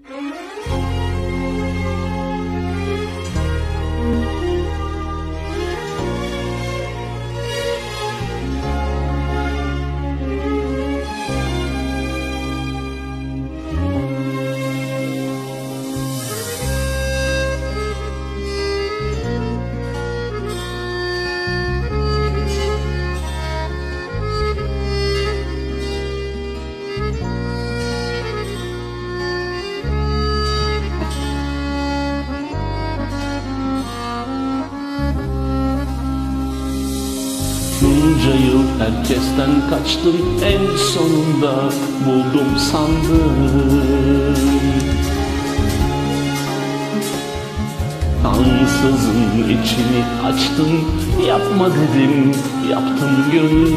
えっ? Bunca yıl herkesten kaçtım. En sonunda buldum sandım. Ansızın içini açtım. Yapma dedim yaptım gönül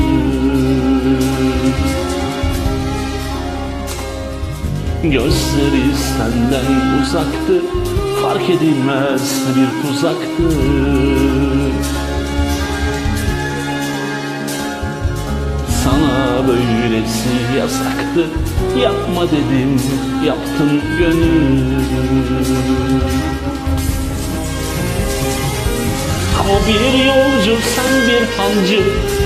Gözleri senden uzaktı. Fark edilmez bir tuzaktı böylesi yasaktı. Yapma dedim yaptım gönül O bir yolcu sen bir hancı.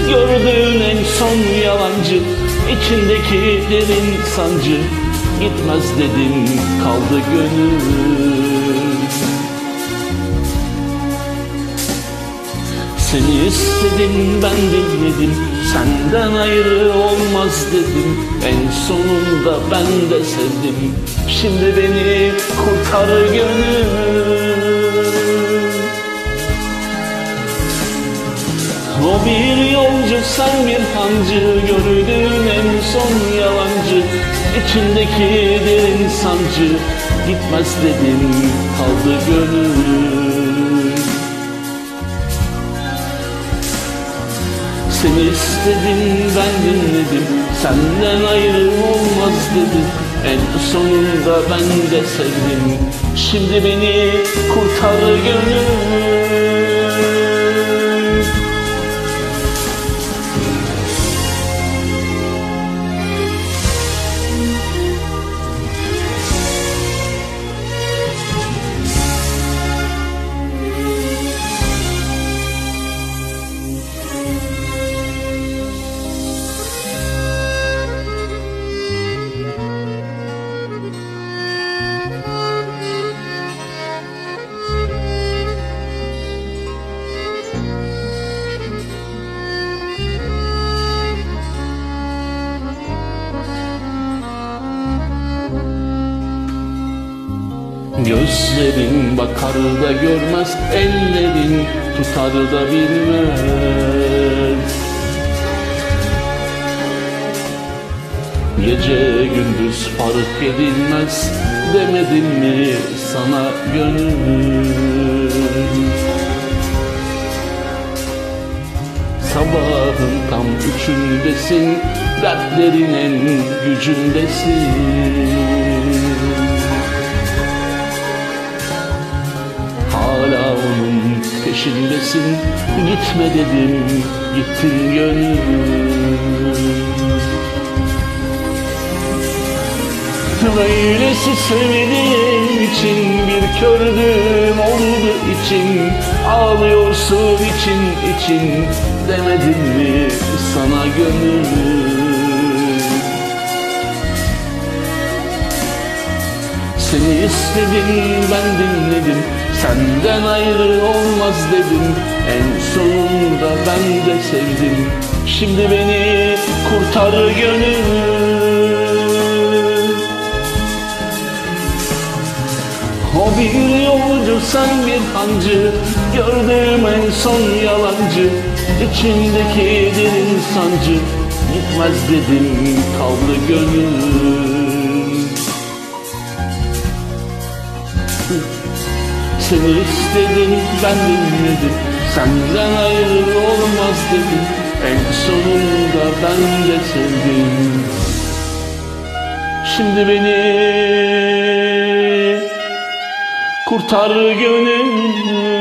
Gördüğün en son yalancı. İçindeki derin sancı. Gitmez dedim kaldı gönül Seni istedim ben dinledim Senden ayrı olmaz dedim. En sonunda ben de sevdim. Şimdi beni kurtar gönül O bir yolcu sen bir hancı. Gördüğün en son yalancı. İçindeki derin sancı. Gitmez dedim kaldı gönül Seni istedim ben dinledim. Senden ayrı olmaz dedim En sonunda ben de sevdim. Şimdi beni kurtar gönül Gözlerin bakar da görmez Ellerin tutar da bilmez. Gece gündüz fark edilmez Demedim mi sana gönül? Sabahın tam üçündesin Dertlerin en gücündesin peşindesin. Gitme dedim gittin gönül Böylesi sevdiğim için bir kördüm oldu için Ağlıyorsun için için demedim mi sana gönül Seni istedim ben dinledim Senden ayrı olmaz dedim. En sonunda ben de sevdim. Şimdi beni kurtar gönül. O bir yolcu sen bir hancı. Gördüğüm en son yalancı. İçimdeki derin sancı. Gitmez dedim kaldı gönül Seni istedim ben dinledim Senden ayrı olmaz dedim En sonunda ben de sevdim. Şimdi beni kurtar gönül